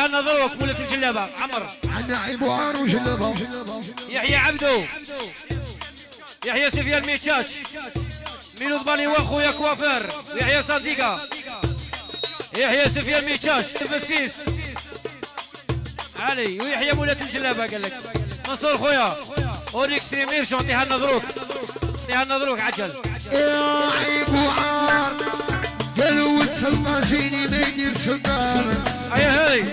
العجل عطيها لنا ضروك مولك الجلابة. عمر. عيب وعار وجلبها يحيى عبدو. يحيى سفيان ميتشاش ميلود بالي وأخويا كوافير. يحيى صديقة. يحيى سفيان ميتشاش الفسيس علي. ويحيى مولات الجلابة قال لك. منصور خويا. اونيكس ريميرزو عطيها لنا ضروك عطيها لنا ضروك عجل. يا عيب وعار قالوا تسلطى جيني ما يديرش الدار هيا هذي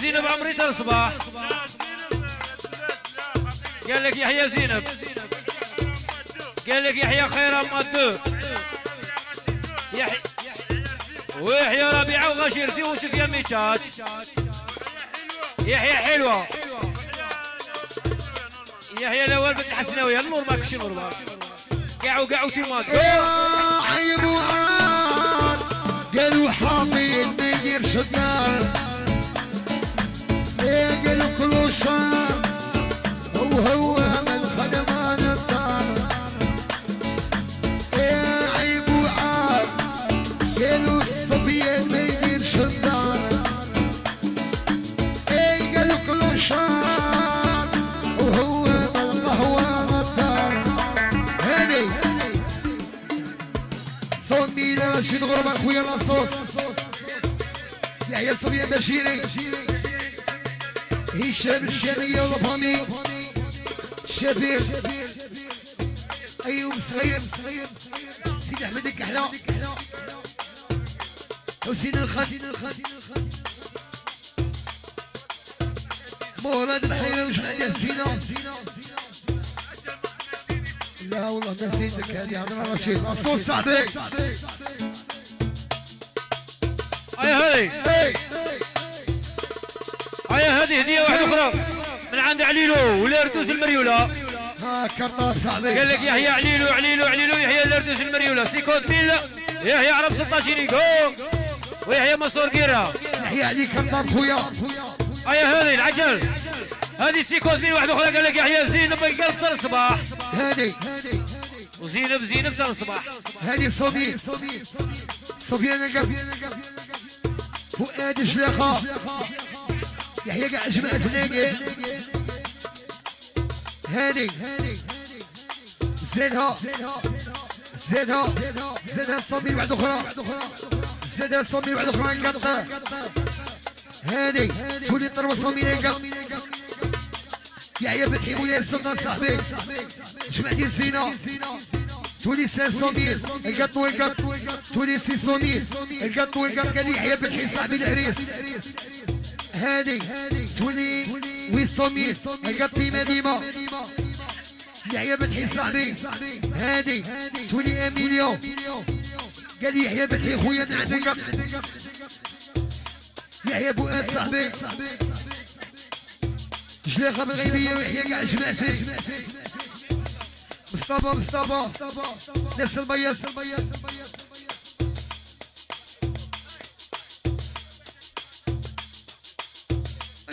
زينب عمري الصباح قال لك يحيى زينب. قال لك يحيى خير أما الدو يحيى ويحيى ربيعة وغشيرتي وسفيان ميتشات يحيى حلوة. يحيى الأول بنت الحسناوية النور ماك شي نور قاعوا تيماك يا عيب وعار قالوا حاطي ما يديرش الدار يا قالوا كل شهر هو هو من خدمان الدار يا عيب وعار قالوا الصبيان ما يديرش الدار اي قالوا شهر وهو من القهوة الدار هاني صومي لا رشيد غربة اخويا لاصوص يحيى صبيان بشيري. هشام الشامية والفامي شبير ايوب صغير سيدي احمد الكحلة حسين الخد مراد الحيرة وش عندي سفينة لا والله نسيتك هذه عبد رشيد. الصوت صاحبي اي هيا هذه هدية واحدة أخرى. من عند عليلو والأردوس المريولة. ها كرطاب صاحبي قال لك يحيى عليلو عليلو عليلو يحيى الأردوس المريولة. سيكوت ميل يحيى عرب 16 يجو ويحيى منصور قيرة يحيى علي كرطاب خويا. هيا هذه العجل. هذه سيكوت ميل واحدة أخرى. قال لك يحيى زينب قلب تاع الصباح. هادي وزينب زينب تاع الصباح. هادي صبي صبيان القلب فؤاد شلاخة يحيى قاع جماعة ناقي هادي زينها. زينها. زينها صبي واحدة أخرى. زينها صبي واحدة أخرى. نقطع هادي تولي طربة صبي نقطع يحيى فتحي مولاي السلطان صاحبي. جمع ديال زينة. تولي 500 ميل القط والقط تولي 600 ميل القط والقط لي يحيى فتحي صاحبي العريس. هادي. تولي 800 ميل القط ديما ديما يحيى فتحي صاحبي. هادي. تولي 1 مليون قال لي يحيى فتحي خويا القط يحيى بواد صاحبي. جلاخة بالغيبية ويحيى كاع جمعتي مصطفى مصطفى. ناس البياض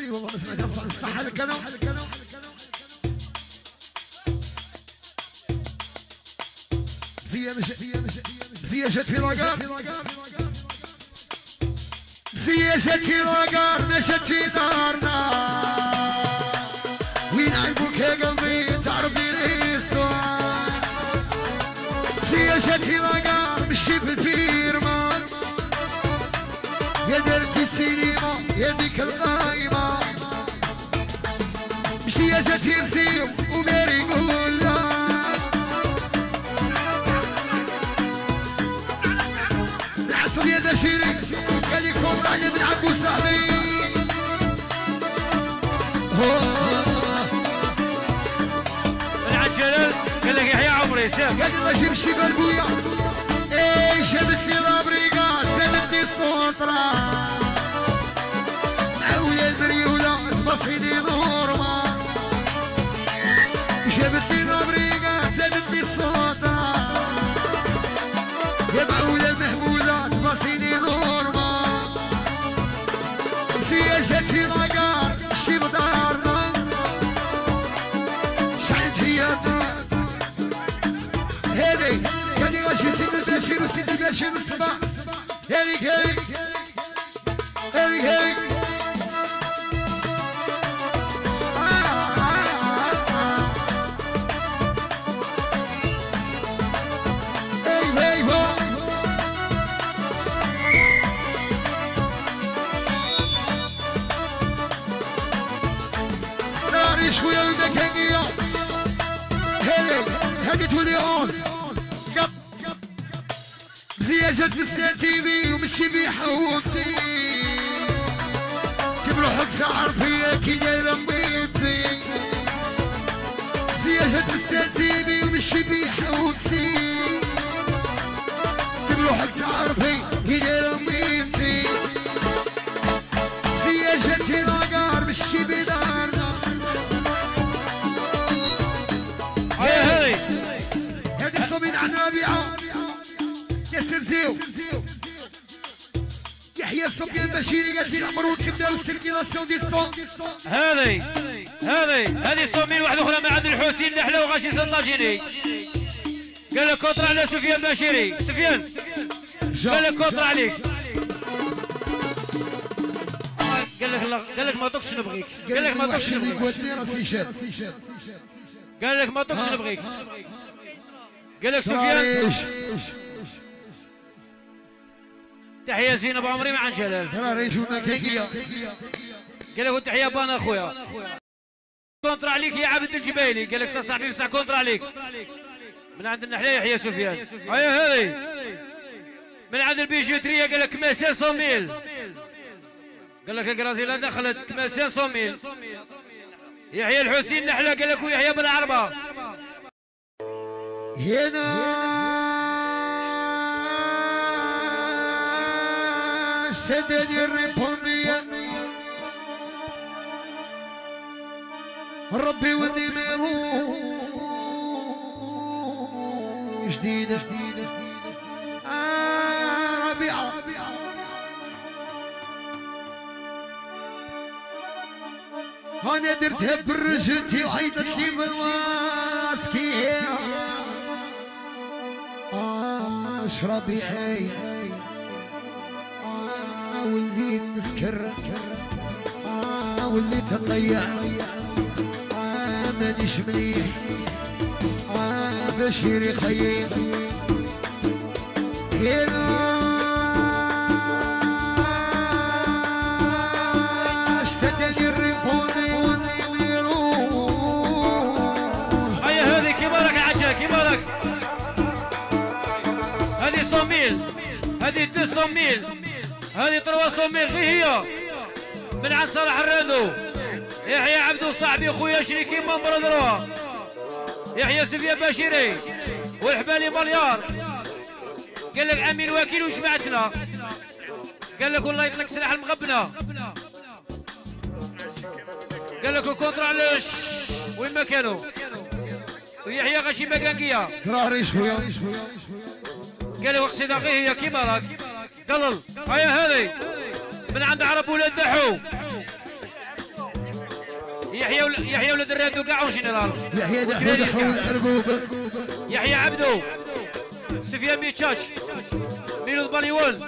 اي والله ما أصلا الصحة لك أنا زي مش زي جت في لاقار زي جت في لاقار مشت في نارنا وين عيبك يا قلبي تعرفي السؤال زي جت في لاقار مشي في يا درت السينما يا ديك القايمة يا جت يرسيم وماري يقول لك العصر يا بشيري قال لي كون علي من عبو صاحبي جلال قال لك يحيى عمري سام قال لي بجيب شي بالبويا إيه جابت لي لابريكا سابتني السونترا معولة المريولة تبصيني نورما جابت ياسر زيو يحيى صبيان بشيري قال لي العمر كبدا والسيركيلاسيون دي صون هذي هذي هذه صومين واحد أخرى من عند الحسين نحلة وغاشي سنطاجيني قال لك كونترا على سفيان بشيري. سفيان قال لك كونترا عليك قال لك قال لك ما طقش نبغيك. قال لك ما طقش نبغيك. قال لك ما طقش نبغيك. قال لك سفيان. تحية زينب عمري مع جلال تراريش ونكاكية قال لك تحية بان أخويا. كونترا عليك يا عبد الجبيلي. قال لك تصاحبي بساع كونترا عليك. من عند النحله يحيى سفيان. هيا هذي من عند البيجوتريه قال لك كما 500 ميل قال لك البرازيل دخلت. كما 500 ميل يحيى الحسين نحلة قال لك ويحيى بن عربة. هنا. سدد الريبوندية ربي ودي ميرو جديدة آه ربيعة أنا درتها برجتي وعيطت لي بالماسكي آه اشربي عين وليت نسكر آه وليت نضيع آه مانيش مليح آه بشير يخيل هنا الريبوني والنيميرو هيا هذه كبارك عجل كبارك هذه 100 ميل هذه 200 ميل هذه 300 ميل غي هي؟ من عند صلاح الرادو يحيى عبدو صاحبي خويا شريكي من برادروا يحيى سفيان بشيري والحبالي مليار. قال لك أمين وكيل وجمعتنا قال لك والله يطلق سلاح المغبنة. قال لك الكونترا علاش؟ وين ما كانوا ويحيى غشي مكانكية راه شوية قال له اقصد أخي هي كيما راك. دلل هيا هذه من عند عرب ولاد دحو. يحيى. يحيى ولد الرادو كاع جنرال؟ يحيى دحول اربوب يحيى عبدو. سفيان بيتشاش ميلود باليول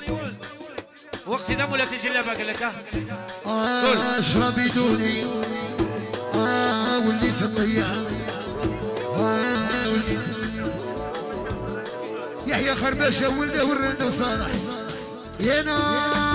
وقت دم ولا تجلبها قال لك. أشرب دوني. آه وليت الطيار آه وليت يحيى خربشة ولده ورده صالح يا جيزي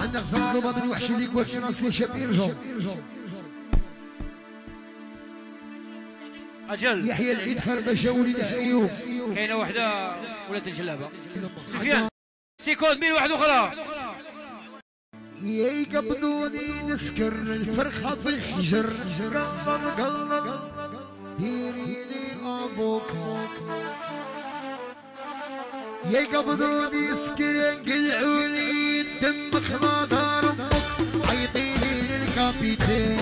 عندك زنقوبة من وحش ليك وكي راسي شاب ارجع. أجل. يحيى العيد خربشة وليد ايوب كاينة وحدة ولا تنجلبها سفيان سيكون مين واحد أخرى يا يقبضوني نسكر الفرخة في الحجر. قلب قلب ديري لي أبوك. يا يقبضوني سكرين قلعوني دم خلاط ربك عيطيني للكابيتين.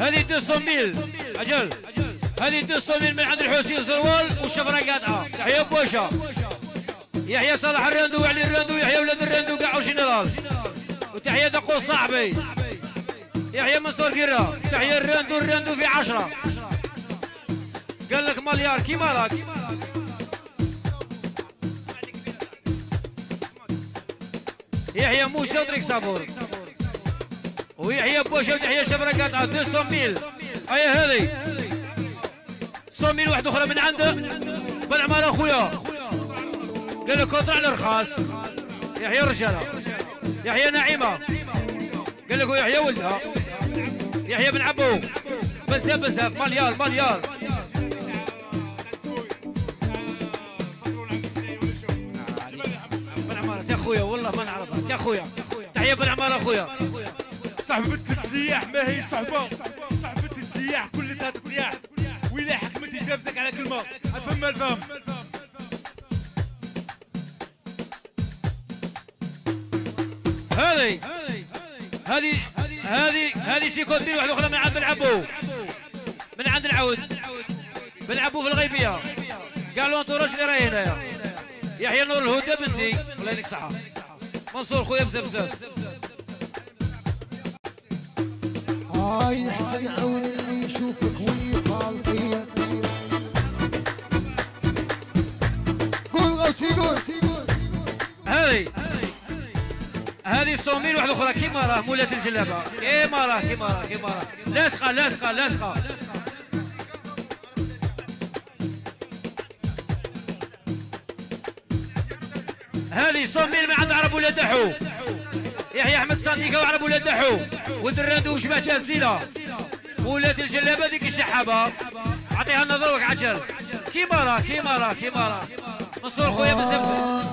هذه 200 أجل هذه 200 من عند الحسين زروال والشفرة قاطعة. يحيى بوشا يحيى صلاح الرندو وعلي الرندو يحيى ولاد الرندو قاعوا جنرال وتحية دقو صاحبي. يحيى منصور قرة تحية الرندو الرندو في عشرة. قال لك مليار كي مالك؟ يحيى موسى ودريك صابور ويحيى بوشا وتحية شبرة قاطعة. 200 ميل. هيا هذه 100 ميل واحدة أخرى من عنده. بالعمارة أخويا. قال لك كونترا على الرخاص. يحيى الرجالة. يحيى نعيمة. قال لك يحيى ولدها. يحيى بن عبو. بزاف بزاف. مليار مليار. بن عمارة يا أخويا والله ما نعرفها. يا أخويا. تحية بن أخويا. صاحبة الجياح ما هي صحبة صاحبة الجياح كل ذات الرياح وإلا حكمتي جابزك على كلمة. الفم الفم هذه هذه هذه هذه سيكون بين واحدة أخرى من عند بنعبو من عند العود. بنعبو في الغيبية. قالوا انتوراج اللي راهي هنايا. يحيى نور الهدى بنتي. الله يديك صحة. منصور خويا بزاف بزاف. هاي احسن عون اللي صوميل واحدة أخرى. كيما راه مولات الجلابة. كيما راه كيما راه كيما راه. لاصقة لاصقة لاصقة هذه صوميل من عند عرب ولاد دحو يحيى أحمد صديقة وعرب ولاد دحو والدراندو وجبهة الزينة ولاد الجلابة ديك الشحابة. أعطيها نظرك عجل. كيما راه كيما راه كيما راه منصور خويا بزاف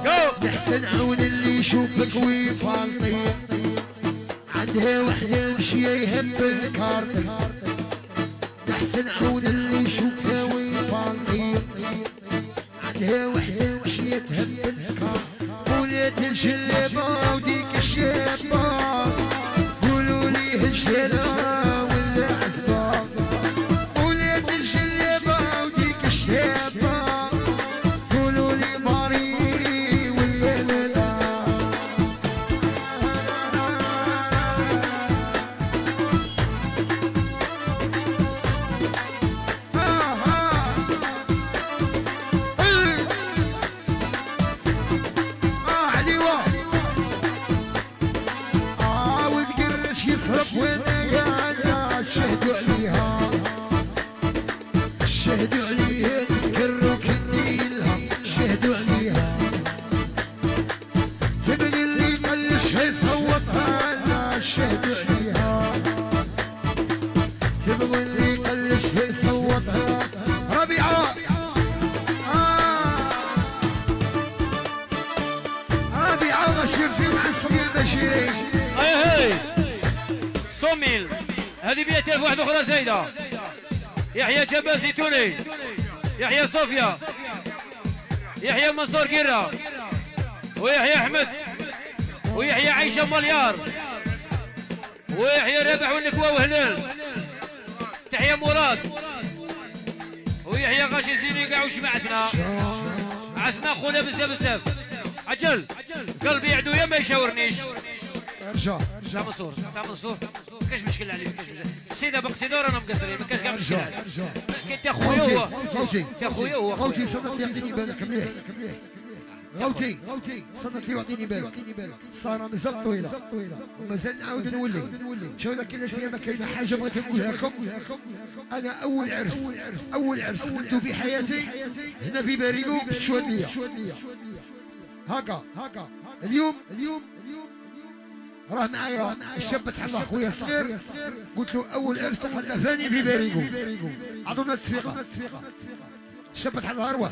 جو احسن عون اللي يشوفك ويطالبي عندها وحدة مشي يهب الكارت. احسن عون اللي يشوفها ويطالبي عندها وحدة مشي تهب الكارت. ولاد الجلابة وديك الشابة عن صبي البشيري هاي هاي. صوميل هذه واحدة أخرى زايدة. يحيى جبل زيتوني يحيى صوفيا. يحيى منصور قرة ويحيى أحمد. ويحيى عيشة مليار. ويحيى رابح والنكوة وهلال. تحية مراد. ويحيى غاشي زيني قاع وش معتنا عثنا خونا بزاف بزاف. عجل. قلبي عدوية ما يشاورنيش. ارجع تاع منصور تاع منصور. ما كاش مشكل عليه ما كاش مشكل. سيدة بقصيدور أنا مقصرين ما كاش كاع مشكل ارجع. عليه ارجع تا خويا هو. غوتي تا خويا هو. غوتي خويا. صدق يعطيني بالك مليح. غوتي غوتي صدق يعطيني بالك. صار مازال طويلة. ومازال نعاود نولي. شو لك لا سيما كاينة حاجة بغيت نقولها لكم. أنا أول عرس أول عرس خدمته في حياتي هنا في باريلو بالشوالية هكا هكا اليوم اليوم راه معايا الشاب فتح الله خويا الصغير قلت له أول عرس تقلنا ثاني في باريكو عطونا التصفيقه الشاب فتح الله أروح.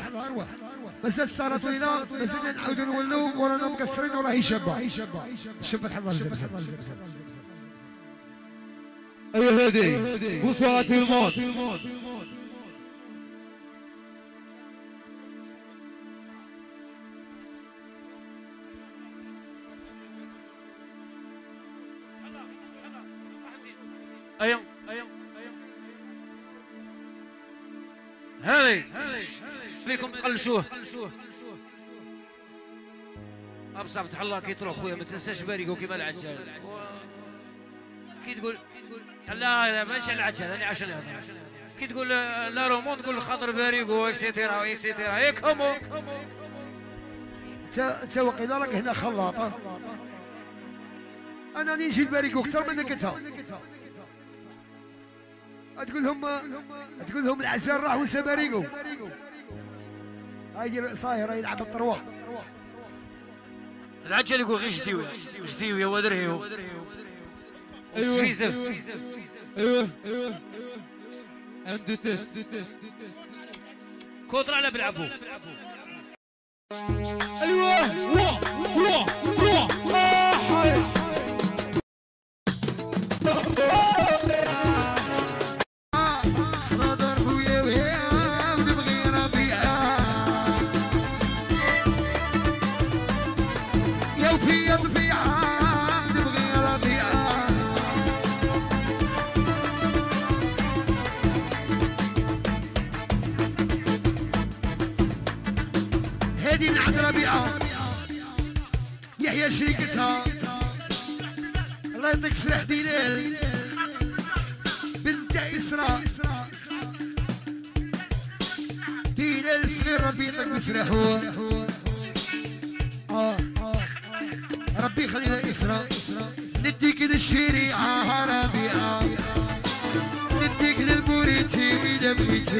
مازال السهره طويلة مازلنا نعاودوا نولوا ورانا مقصرين وراهي شابة. الشاب فتح الله زرزر أيوه هادي بونسوار تو هذي بيكم تقلشوه. أبصر فتح الله كي تروح خويا ما تنساش باريكو كيما العجال كي تقول لا لا ماشي العجال أنا عشان كي تقول لا رومون تقول خاطر باريكو اكسيتيرا اكسيتيرا هيك كومو. انت انت وقيلا راك هنا خلاط أنا نيجي لباريكو أكثر منك أنت. تقول لهم تقول لهم العجال راح ونسى باريكو هاي صاير يلعب الطروه العجال يقول غير جديوية جديوية ودرهيو أيوه سيزف أيوه. أيوه. عندي تيست كوتر على بلعبو أيوه. وا وا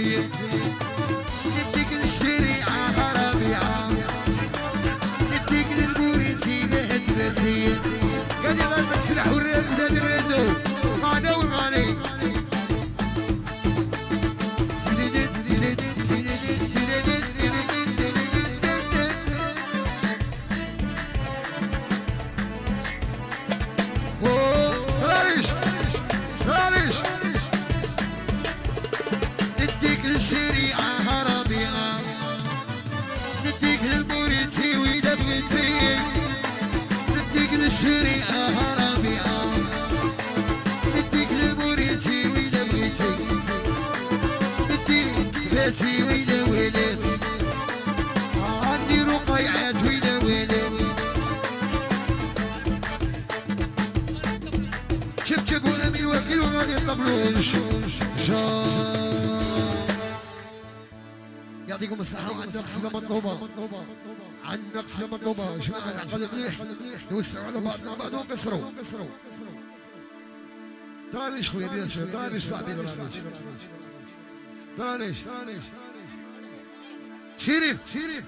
Hürriyeti جماعة العقل مليح نوسعوا على بعضنا بعض ونقصروا درانيش خويا bien sûr درانيش صاحبي درانيش درانيش شريف شريف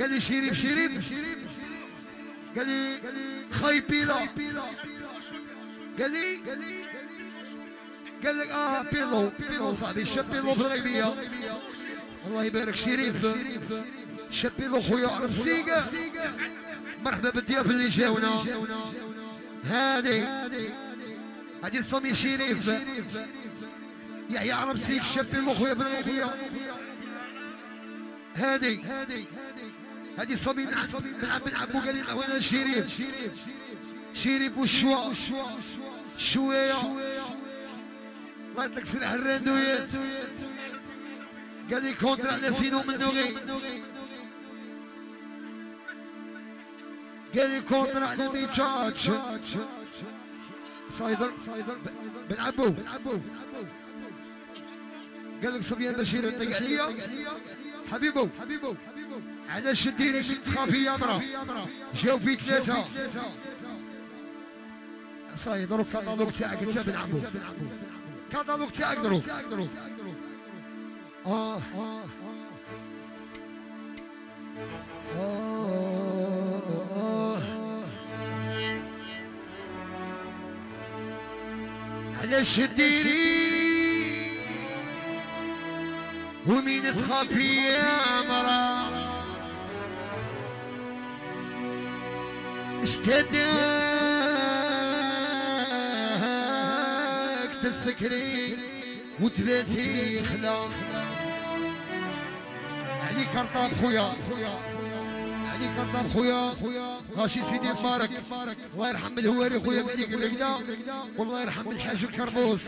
قال لي شريف شريف قال لي خاي بيلا قال لي قال لك آه بيلو بيلو صاحبي شاب بيلو في الغيبيه الله يبارك شريف. شاب بيلو خويا عرب مرحبا بالضياف اللي جاونا. هادي. هادي الصمي شريف. يحيى عرب سيك شاب بيلو خويا في الغيبية. هادي. هادي الصمي من من عمو قال لي وأنا شريف. شريف والشوا شوية. الله يعطيك سلاح الراندويات قال لي كونترا على فينو من نوغي قال لي كونترا على ميتشاتش صايدر بن عبو. قال لك صبيان بشير يطيق عليا. حبيبو. علاش ديري بنت خافي يا مرا. جاو في ثلاثة. صايدر الكتالوج تاعك أنت بن عبو. كتالوج تاعك دروك. آه. آه. آه. ومين تخافي يا مرا اشتدك تسكري وتباتي خلاص عليك ارطاب خويا. عليك ارطاب خويا. غاشي سيدي مبارك. الله يرحم الهواري خويا مالك الرقدة والله يرحم الحاج الكربوس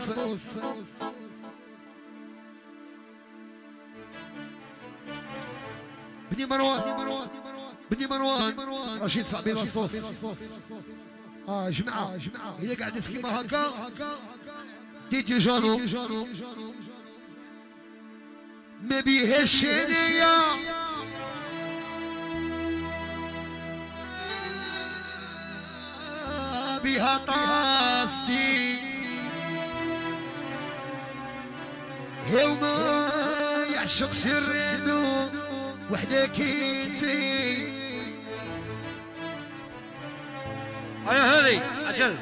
بني مروان. بني مروان. رشيد صاحبي نصوص آه جماعة. جماعة هي قاعدة كيما هكا. ديجي جانو. ما بيهاش شنية بها طاستي يوما يعشق سرينو وحدك انتي هيا هذه أجل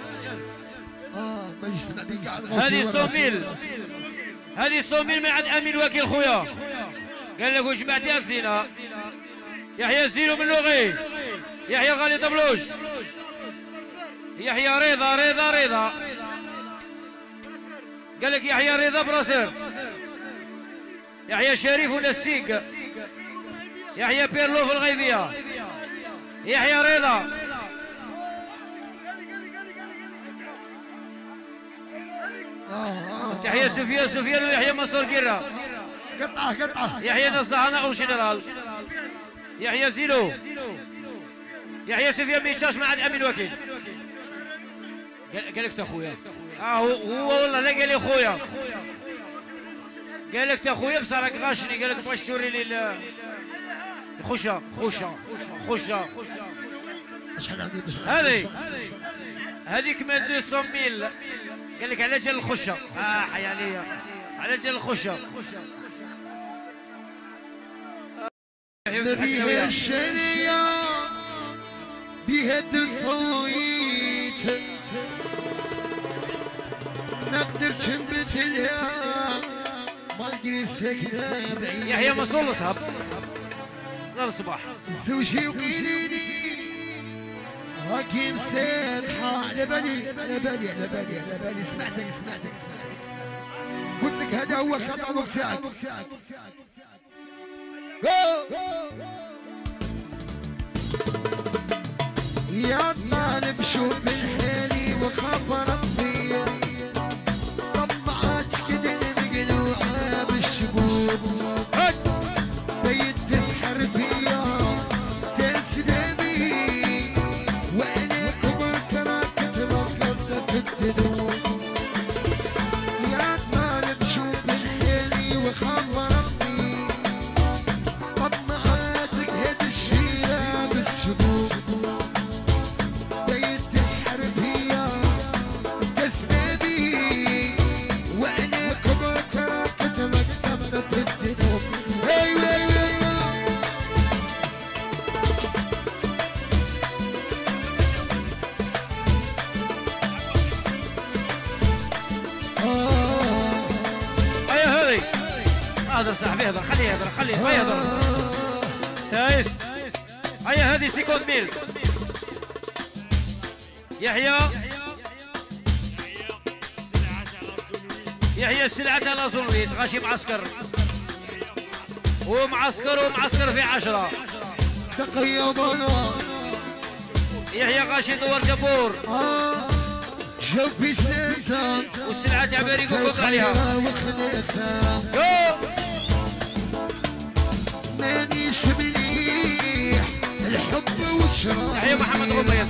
آه ما يسمع بي قاعد هذه صوميل هذه صوميل من عند أمين وكيل خويا. قال لك وش بعت يا زينة؟ يحيى زينو من لغي. يحيى غالي طبلوش يحيى رضا رضا رضا. قال لك يحيى رضا براسر يحيى شريف ونسيق يحيى بيرلو في الغيبية. يحيى رضا. تحية سفيان سفيان ويحيى منصور كيرا قطعة قطعة. يحيى نصحنا أو جنرال يحيى زيلو يحيى سفيان بيشاش مع الأمين وكيل قال لك اخويا آه هو, والله لا قال لي اخويا قال لك اخويا بصراحة غاشني. قال لك بغا تشوري لي ال- خشة خشة خشة شحال عندي باش هذه هذيك من 200 ميل قال لك على جال الخشة آه حيالية على جال الخشة ما بيها الشرية بيها التصويت نقدر نبدلها ما ندير ساكنة بعيد يحيى مسؤول صاحب نهار الصباح زوجي وقيليني بالي على بالي على بالي على بالي سمعتك سمعتك سمعتك. قلت لك هذا هو الكتالوج تاعك يا طالب شوف الحالي وخاف غاشي معسكر ومعسكر ومعسكر في عشرة. بنا يحيى غاشي دوار جبور. آه. شوفي سنتا والسلعة تاع فوق عليها مانيش مليح الحب والشراب يحيى محمد غبيط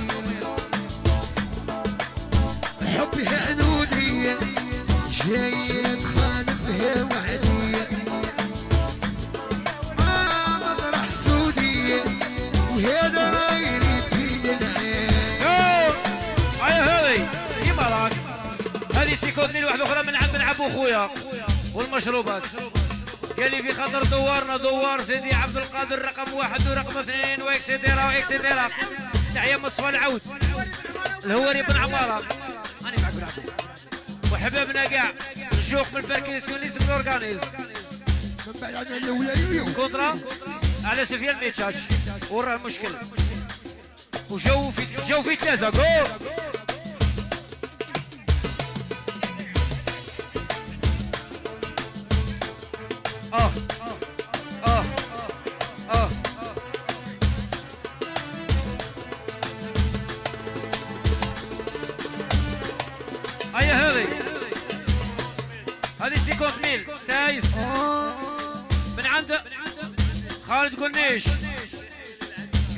حبي هانوني جاي خويا. والمشروبات. قال في خاطر دوارنا دوار سيدي عبد القادر رقم واحد ورقم اثنين واكسيتيرا واكسيتيرا تحية مصطفى العود. الهواري بن عمارة. أنا معك بالعبد وحبابنا كاع الجوق من البركيسيونيزم الاورغانيزم من بعد كونترا على سفيان ميتشاش وراه مشكل وجو في جو في ثلاثة جول آه قنيش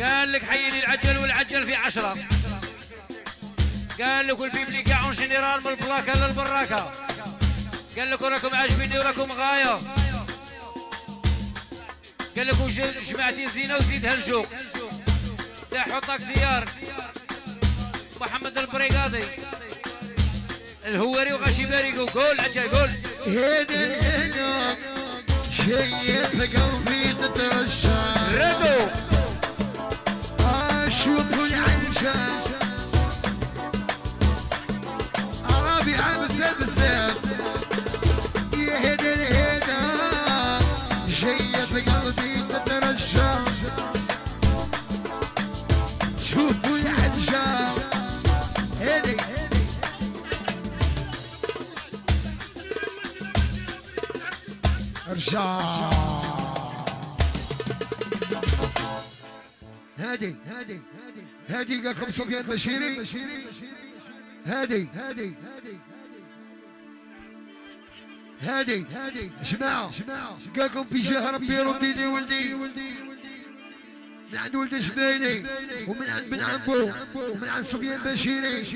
قال لك حيني العجل والعجل في عشرة. قال لك والبيبلي كاع اون جينيرال من البلاكة للبراكة. قال لك وراكم عاجبيني وراكم غاية. قال لك جماعتي زينة وزيدها الجوق. لا حطك سيار. محمد البريقاضي الهواري وغاشي باريقو. قول عجل قول. هيدا الهنا شيء في قلبي تترشى ردو أشوف العنشة عربي عبسة بزاف هيدا الهنا شيء في قلبي تترشى. شوفوا العنشة هيدي ارجع هادي هادي هادي قال لكم سفيان بشيري؟ هادي هادي هادي هادي جماعة قال لكم في شهر ربي رديني ولدي. من عند ولد شبيلي ومن عند بن عمو ومن عند سفيان بشيري.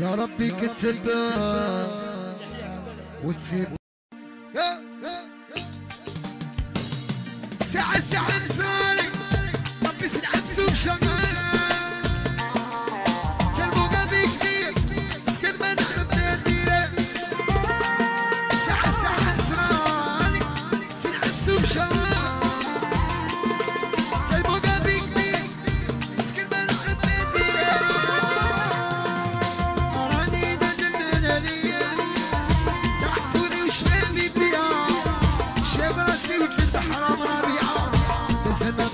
يا ربي كتب وتسيب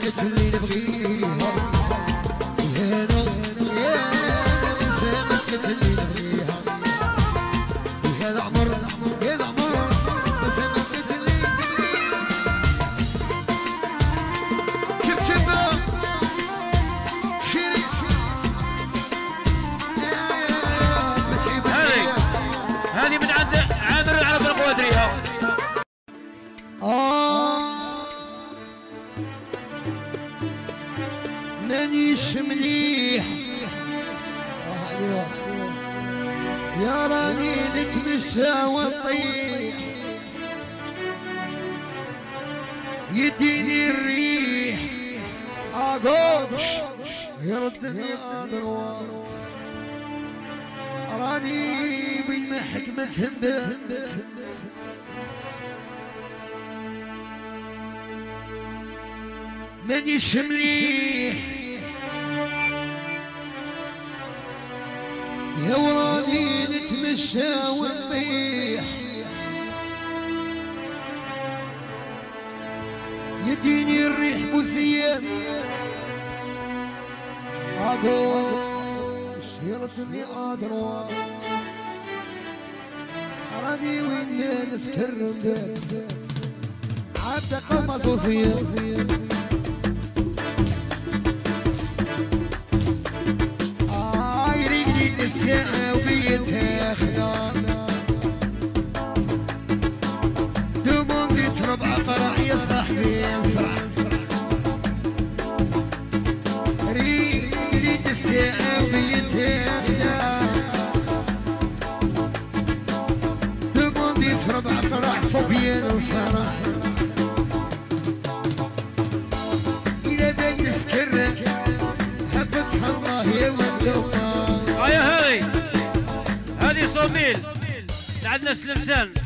بس ما نتمشى ونطيح يديني الريح مزيان عقوش يردني راني وين نسكر عبد قمص وصيام آي هيا هذه